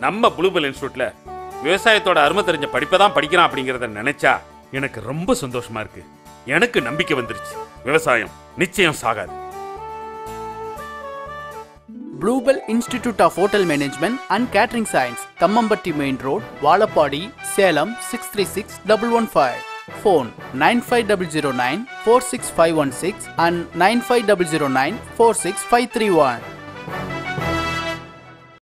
நம்ம ப்ளூபெல் இன்ஸ்டியூட்ல விவசாயத்தோட அருமை தெரிஞ்ச படிப்பை தான் படிக்கிறான் அப்படிங்கிறத நினைச்சா எனக்கு ரொம்ப சந்தோஷமா இருக்கு. எனக்கு நம்பிக்கை வந்துருச்சு. விவசாயம் நிச்சயம் சாகாது. Bluebell institute of hotel management and catering science Kammampatti main road Vazhapadi Salem six three six double one five phone nine five double zero nine four six five one six and nine five double zero nine four six five three one